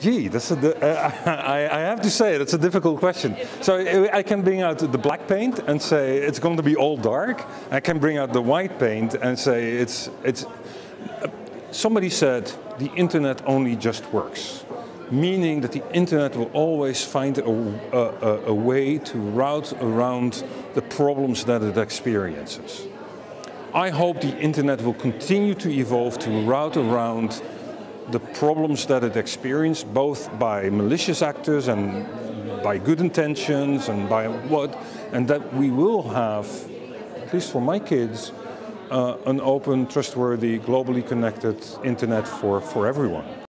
Gee, that's a, uh, I, I have to say that's a difficult question. So I can bring out the black paint and say it's going to be all dark. I can bring out the white paint and say it's it's. Uh, somebody said the internet only just works, meaning that the internet will always find a, a, a way to route around the problems that it experiences. I hope the internet will continue to evolve to route around the problems that it experienced, both by malicious actors and by good intentions and by what, and that we will have, at least for my kids, uh, an open, trustworthy, globally connected internet for, for everyone.